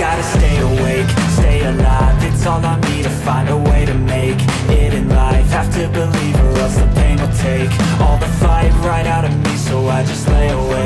gotta stay awake, stay alive. It's all I need to find a way to make it in life. Have to believe or else the pain will take All the fight right out of me. So I just lay awake.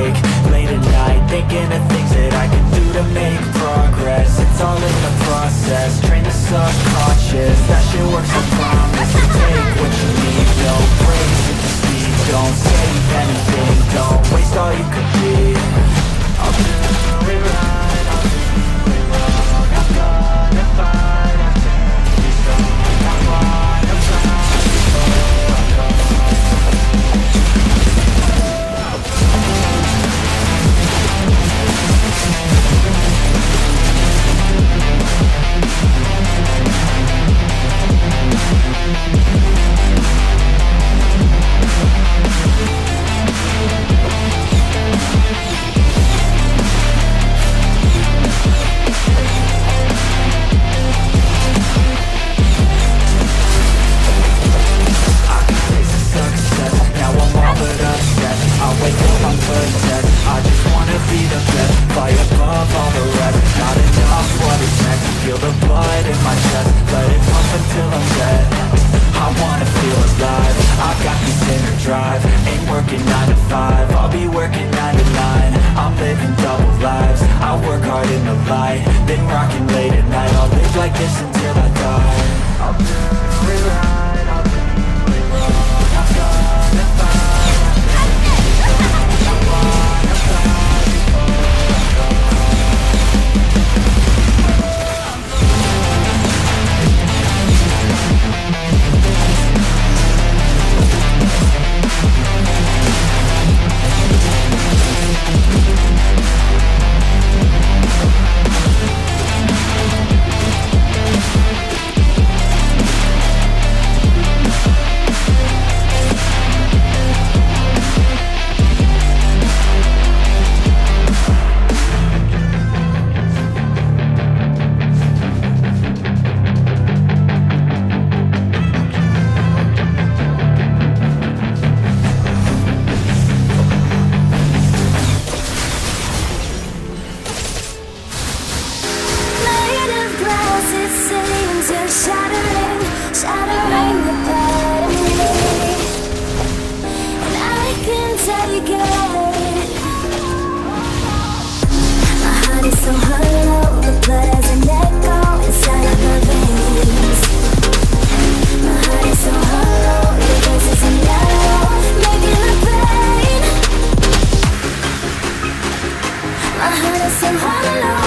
So and alone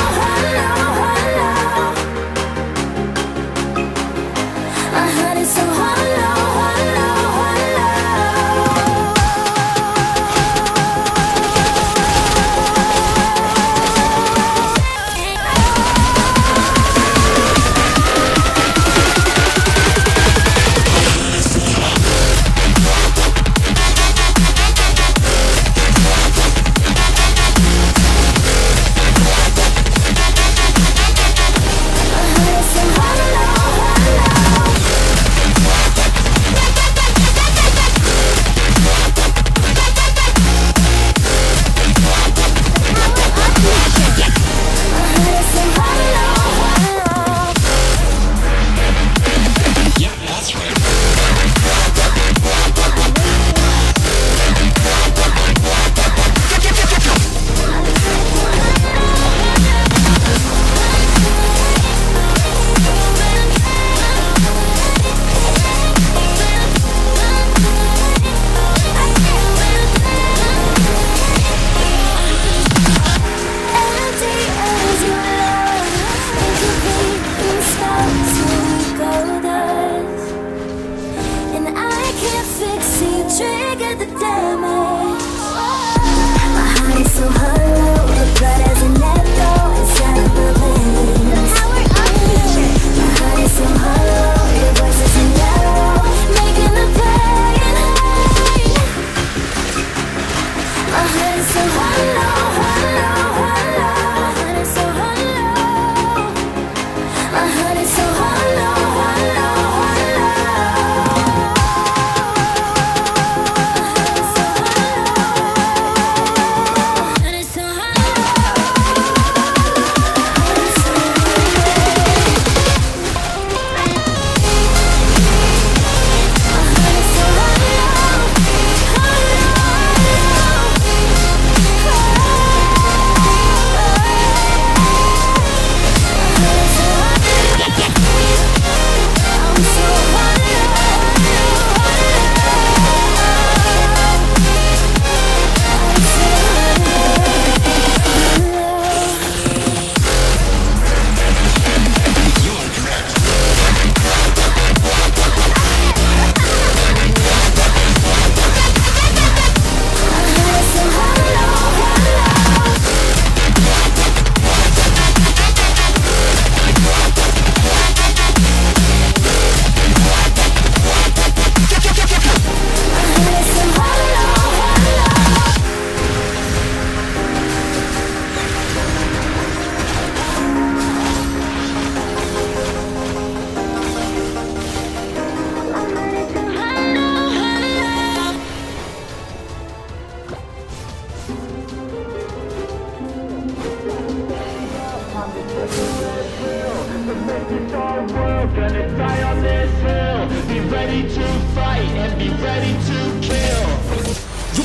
You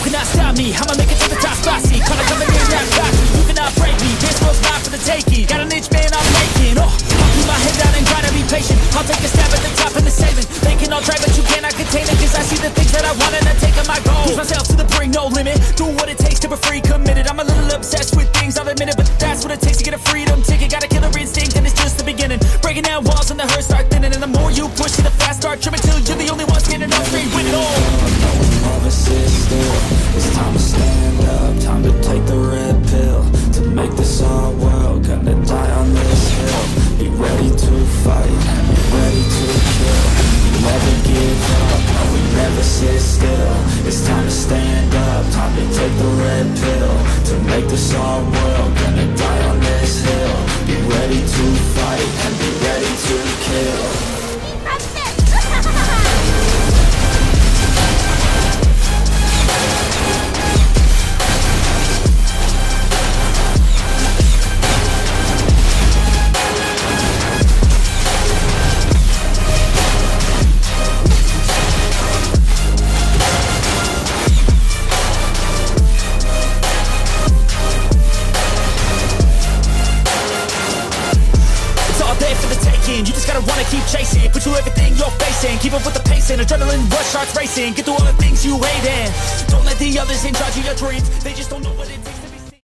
cannot stop me, I'ma make it to the top spicy Kinda coming in that cocky, you cannot break me This world's mine for the taking, got an inch man I'm making Oh, I'll keep my head down and try to be patient. I'll take a stab at the top and the They can all try but you cannot contain it Cause I see the things that I want and I take on my goal Push myself to the brink, no limit. Do what it takes to be free, admit it But that's what it takes to get a freedom ticket. Got a killer instinct and it's just the beginning. Breaking down walls and the hurt start thinning And the more you push it, the fast start trimming Till you're world, gonna die on this hill. Be ready to gotta wanna keep chasing. Put you everything you're facing. Keep up with the pace and adrenaline rush starts racing. Get through all the things you hate and don't let the others in charge of your dreams. They just don't know what it